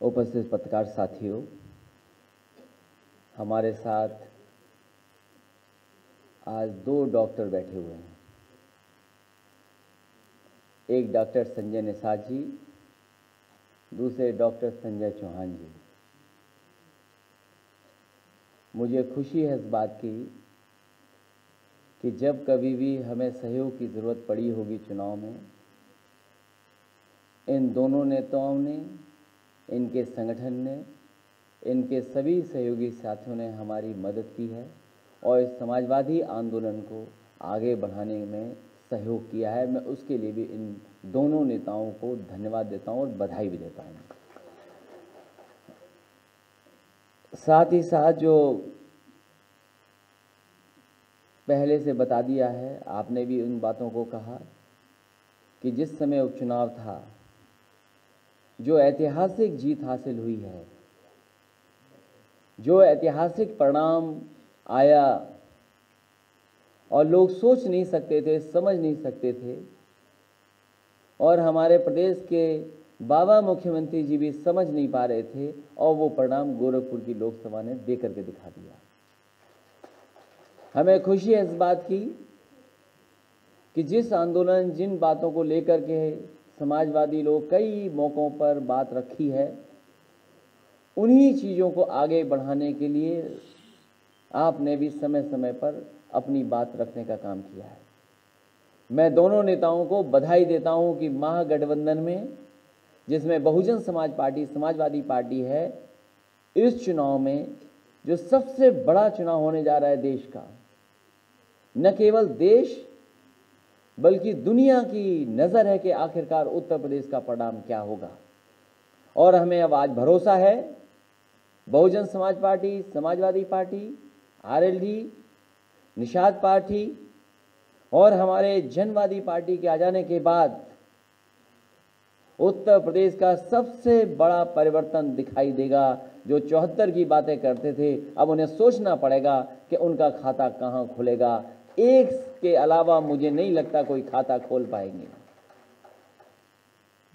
उपस्थित पत्रकार साथियों, हमारे साथ आज दो डॉक्टर बैठे हुए हैं। एक डॉक्टर संजय निषाद जी, दूसरे डॉक्टर संजय चौहान जी। मुझे खुशी है इस बात की कि जब कभी भी हमें सहयोग की ज़रूरत पड़ी होगी चुनाव में, इन दोनों नेताओं ने इनके संगठन ने, इनके सभी सहयोगी साथियों ने हमारी मदद की है और इस समाजवादी आंदोलन को आगे बढ़ाने में सहयोग किया है। मैं उसके लिए भी इन दोनों नेताओं को धन्यवाद देता हूँ और बधाई भी देता हूँ। साथ ही साथ जो पहले से बता दिया है, आपने भी उन बातों को कहा कि जिस समय उपचुनाव था जो ऐतिहासिक जीत हासिल हुई है, जो ऐतिहासिक परिणाम आया और लोग सोच नहीं सकते थे, समझ नहीं सकते थे, और हमारे प्रदेश के बाबा मुख्यमंत्री जी भी समझ नहीं पा रहे थे, और वो परिणाम गोरखपुर की लोकसभा ने दे करके दिखा दिया। हमें खुशी है इस बात की कि जिस आंदोलन, जिन बातों को लेकर के समाजवादी लोग कई मौक़ों पर बात रखी है। उन्हीं चीज़ों को आगे बढ़ाने के लिए आपने भी समय समय पर अपनी बात रखने का काम किया है। मैं दोनों नेताओं को बधाई देता हूँ कि महागठबंधन में, जिसमें बहुजन समाज पार्टी, समाजवादी पार्टी है, इस चुनाव में जो सबसे बड़ा चुनाव होने जा रहा है देश का, न केवल देश बल्कि दुनिया की नज़र है कि आखिरकार उत्तर प्रदेश का परिणाम क्या होगा। और हमें अब आज भरोसा है, Bahujan Samaj party, Samajwadi party, RLD, Nishad party और हमारे जनवादी पार्टी के आ जाने के बाद उत्तर प्रदेश का सबसे बड़ा परिवर्तन दिखाई देगा, जो चौहत्तर की बातें करते थे। अब उन्हें सोचना पड़ेगा कि उनका खाता कहाँ खुलेगा। एक के अलावा मुझे नहीं लगता कोई खाता खोल पाएँगे।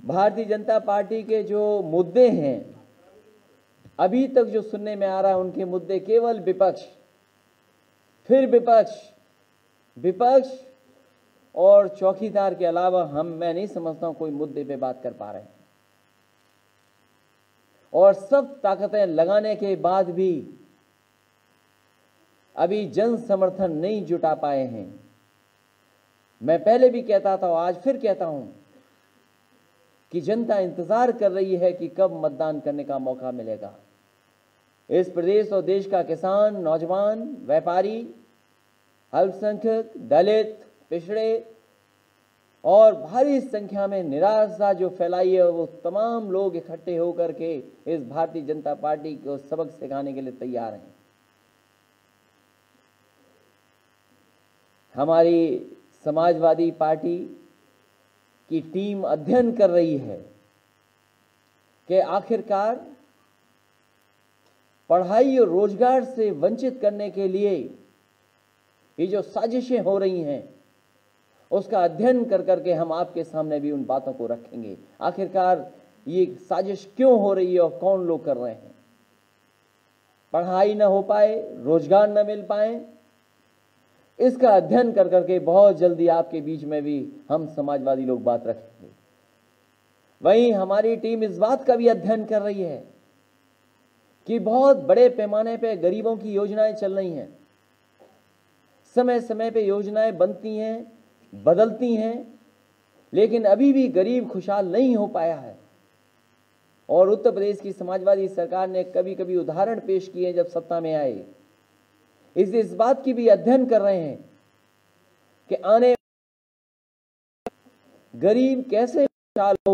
भारतीय जनता पार्टी के जो मुद्दे हैं, अभी तक जो सुनने में आ रहा है, उनके मुद्दे केवल विपक्ष, फिर विपक्ष विपक्ष और चौकीदार के अलावा हम, मैं नहीं समझता हूँ कोई मुद्दे पे बात कर पा रहे हैं। और सब ताकतें लगाने के बाद भी अभी जन समर्थन नहीं जुटा पाए हैं। मैं पहले भी कहता था आज फिर कहता हूँ कि जनता इंतज़ार कर रही है कि कब मतदान करने का मौका मिलेगा। इस प्रदेश और देश का किसान, नौजवान, व्यापारी, अल्पसंख्यक, दलित, पिछड़े और भारी संख्या में निराशा जो फैलाई है, वो तमाम लोग इकट्ठे होकर के इस भारतीय जनता पार्टी को सबक सिखाने के लिए तैयार हैं। हमारी समाजवादी पार्टी की टीम अध्ययन कर रही है कि आखिरकार पढ़ाई और रोज़गार से वंचित करने के लिए ये जो साजिशें हो रही हैं, उसका अध्ययन कर करके हम आपके सामने भी उन बातों को रखेंगे। आखिरकार ये साजिश क्यों हो रही है और कौन लोग कर रहे हैं? पढ़ाई ना हो पाए, रोज़गार न मिल पाए इसका अध्ययन कर करके बहुत जल्दी आपके बीच में भी हम समाजवादी लोग बात रखेंगे वहीं हमारी टीम इस बात का भी अध्ययन कर रही है कि बहुत बड़े पैमाने पे गरीबों की योजनाएँ चल रही हैं। समय समय पे योजनाएँ बनती हैं, बदलती हैं, लेकिन अभी भी गरीब खुशहाल नहीं हो पाया है। और उत्तर प्रदेश की समाजवादी सरकार ने कभी कभी उदाहरण पेश किए जब सत्ता में आए। इस इस बात की भी अध्ययन कर रहे हैं कि आने गरीब कैसे हो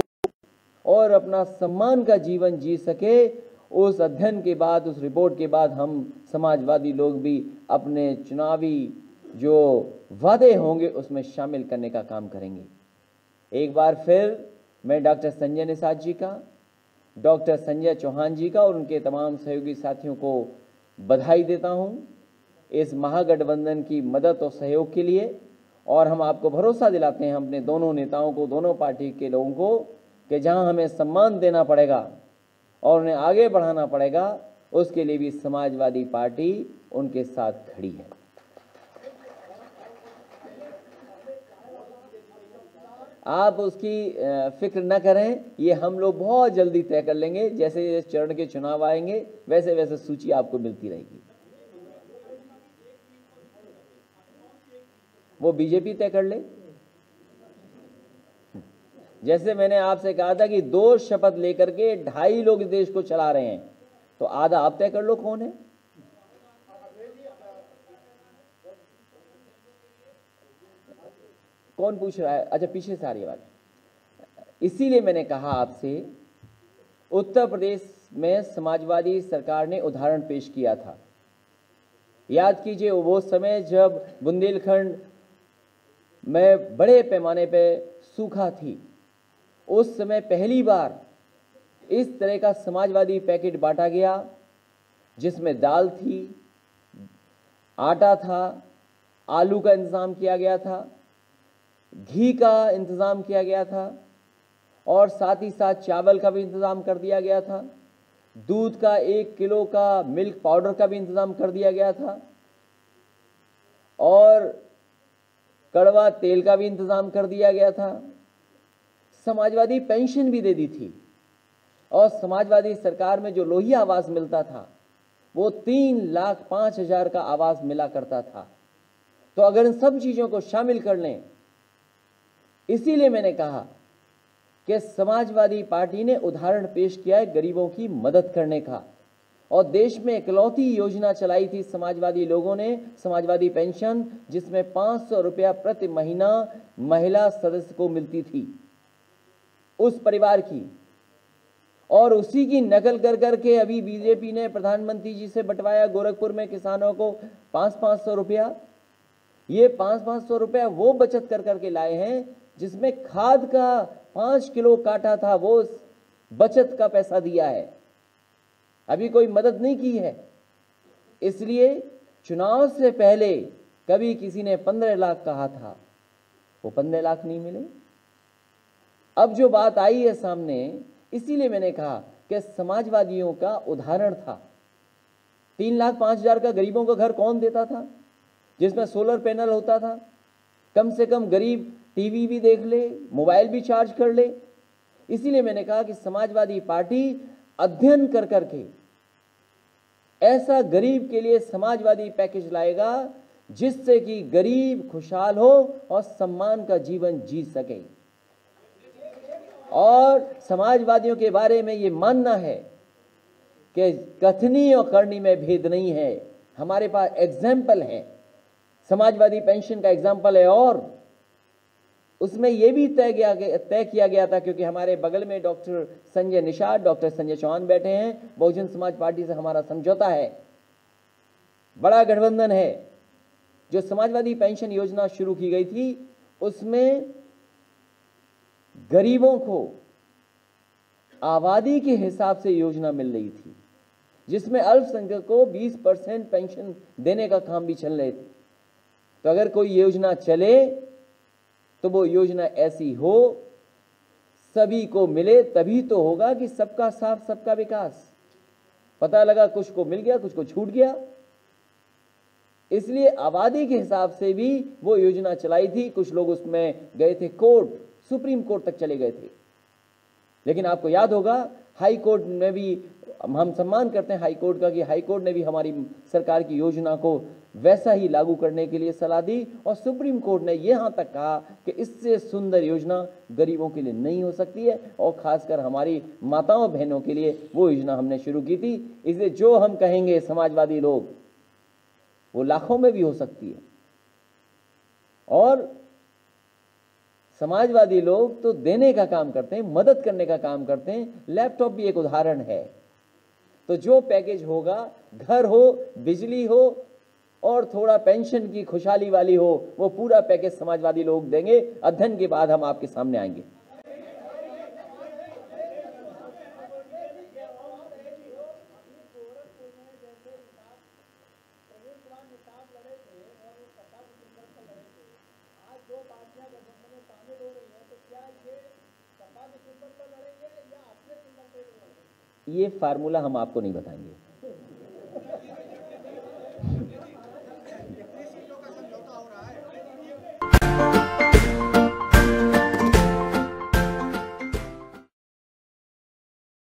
और अपना सम्मान का जीवन जी सके, उस अध्ययन के बाद, उस रिपोर्ट के बाद हम समाजवादी लोग भी अपने चुनावी जो वादे होंगे, उसमें शामिल करने का काम करेंगे। एक बार फिर मैं डॉक्टर संजय निषाद जी का, डॉक्टर संजय चौहान जी का और उनके तमाम सहयोगी साथियों को बधाई देता हूँ। इस महागठबंधन की मदद और सहयोग के लिए, और हम आपको भरोसा दिलाते हैं अपने दोनों नेताओं को, दोनों पार्टी के लोगों को, कि जहाँ हमें सम्मान देना पड़ेगा और उन्हें आगे बढ़ाना पड़ेगा, उसके लिए भी समाजवादी पार्टी उनके साथ खड़ी है। आप उसकी फ़िक्र न करें, ये हम लोग बहुत जल्दी तय कर लेंगे जैसे जैसे चरण के चुनाव आएँगे वैसे वैसे सूची आपको मिलती रहेगी। वो बीजेपी तय कर ले। जैसे मैंने आपसे कहा था कि दो शपथ लेकर के ढाई लोग देश को चला रहे हैं तो आधा आप तय कर लो कौन है। कौन पूछ रहा है? अच्छा पीछे से आ रही बात। इसीलिए मैंने कहा आपसे, उत्तर प्रदेश में समाजवादी सरकार ने उदाहरण पेश किया था। याद कीजिए, वो समय जब बुंदेलखंड में बड़े पैमाने पे सूखा थी। उस समय पहली बार इस तरह का समाजवादी पैकेट बांटा गया, जिसमें दाल थी, आटा था, आलू का इंतज़ाम किया गया था, घी का इंतज़ाम किया गया था, और साथ ही साथ चावल का भी इंतज़ाम कर दिया गया था, दूध का एक किलो का मिल्क पाउडर का भी इंतज़ाम कर दिया गया था, और कड़वा तेल का भी इंतज़ाम कर दिया गया था। समाजवादी पेंशन भी दे दी थी। और समाजवादी सरकार में जो लोहिया आवास मिलता था, वो तीन लाख पाँच हज़ार का आवास मिला करता था। तो अगर इन सब चीज़ों को शामिल कर लें, इसीलिए मैंने कहा कि समाजवादी पार्टी ने उदाहरण पेश किया है गरीबों की मदद करने का। और देश में इकलौती योजना चलाई थी समाजवादी लोगों ने, समाजवादी पेंशन, जिसमें पाँच सौ रुपया प्रति महीना महिला सदस्य को मिलती थी। उस परिवार की। और उसी की नकल कर करके अभी बीजेपी ने प्रधानमंत्री जी से बंटवाया गोरखपुर में किसानों को पाँच पाँच सौ रुपया। ये पाँच पाँच सौ रुपया वो बचत कर करके लाए हैं, जिसमें खाद का पाँच किलो काटा था, वो बचत का पैसा दिया है। अभी कोई मदद नहीं की है। इसलिए चुनाव से पहले कभी किसी ने पंद्रह लाख कहा था, वो पंद्रह लाख नहीं मिले। अब जो बात आई है सामने, इसीलिए मैंने कहा कि समाजवादियों का उदाहरण था। तीन लाख पाँच हज़ार का गरीबों का घर कौन देता था? जिसमें सोलर पैनल होता था। कम से कम गरीब टीवी भी देख ले, मोबाइल भी चार्ज कर ले। इसीलिए मैंने कहा कि समाजवादी पार्टी अध्ययन कर करके ऐसा गरीब के लिए समाजवादी पैकेज लाएगा, जिससे कि गरीब खुशहाल हो और सम्मान का जीवन जी सके। और समाजवादियों के बारे में ये मानना है कि कथनी और करनी में भेद नहीं है। हमारे पास एग्ज़ाम्पल है। समाजवादी पेंशन का एग्ज़ाम्पल है और उसमें यह भी तय किया गया, तय किया गया था क्योंकि हमारे बगल में डॉक्टर संजय निषाद, डॉक्टर संजय चौहान बैठे हैं। बहुजन समाज पार्टी से हमारा समझौता है। बड़ा गठबंधन है। जो समाजवादी पेंशन योजना शुरू की गई थी, उसमें गरीबों को आबादी के हिसाब से योजना मिल रही थी, जिसमें अल्पसंख्यक को 20 परसेंट पेंशन देने का काम भी चल रहे थे। तो अगर कोई योजना चले तो वो योजना ऐसी हो, सभी को मिले, तभी तो होगा कि सबका साथ, सबका विकास। पता लगा कुछ को मिल गया, कुछ को छूट गया। इसलिए आबादी के हिसाब से भी वो योजना चलाई थी। कुछ लोग उसमें गए थे कोर्ट, सुप्रीम कोर्ट तक चले गए थे। लेकिन आपको याद होगा, हाई कोर्ट में भी हम सम्मान करते हैं हाई कोर्ट का कि हाई कोर्ट ने भी हमारी सरकार की योजना को वैसा ही लागू करने के लिए सलाह दी और सुप्रीम कोर्ट ने यहाँ तक कहा कि इससे सुंदर योजना गरीबों के लिए नहीं हो सकती है और खासकर हमारी माताओं बहनों के लिए वो योजना हमने शुरू की थी। इसलिए जो हम कहेंगे समाजवादी लोग, वो लाखों में भी हो सकती है। और समाजवादी लोग तो देने का काम करते हैं, मदद करने का काम करते हैं। लैपटॉप भी एक उदाहरण है। तो जो पैकेज होगा, घर हो, बिजली हो, और थोड़ा पेंशन की खुशहाली वाली हो, वो पूरा पैकेज समाजवादी लोग देंगे। अध्ययन के बाद हम आपके सामने आएँगे। ये फार्मूला हम आपको नहीं बताएँगे।